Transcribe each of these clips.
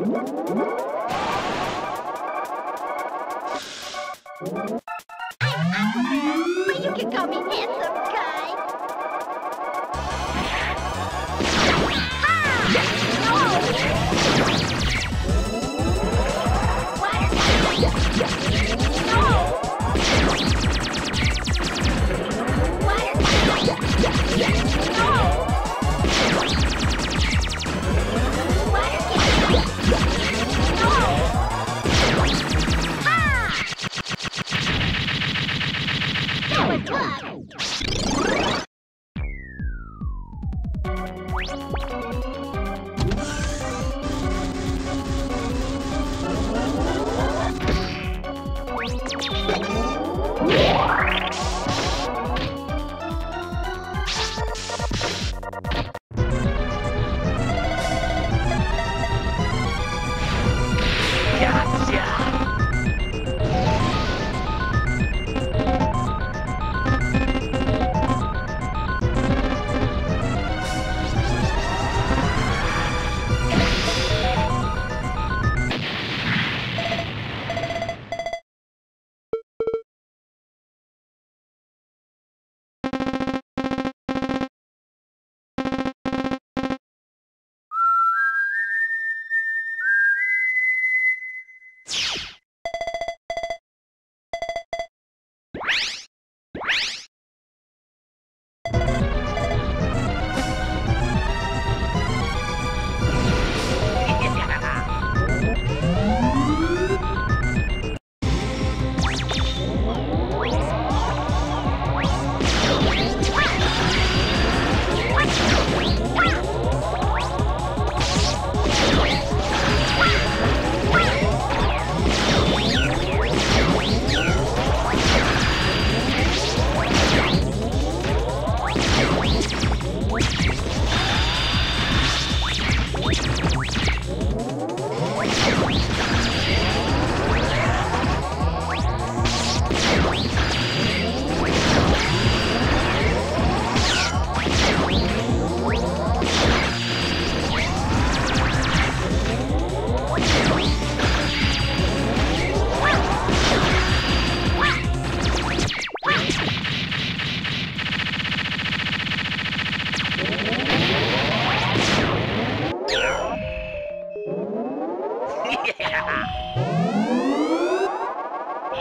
But you can call me handsome guy. yeah.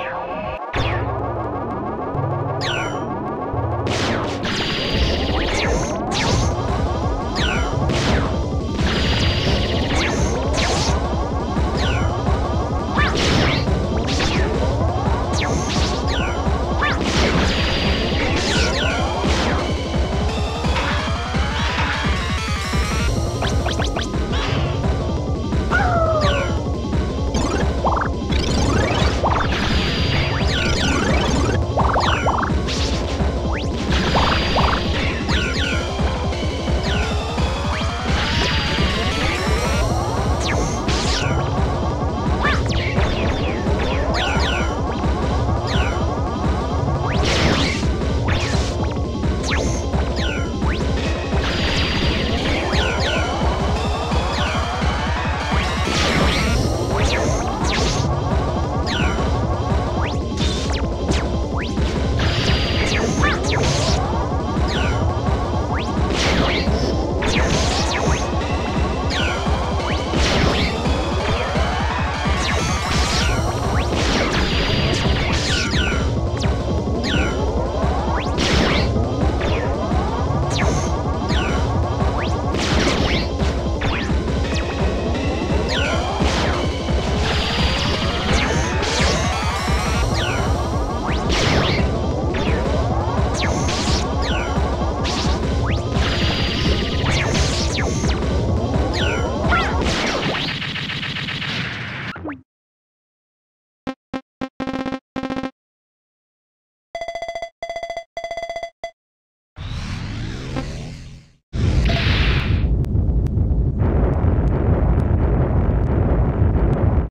now.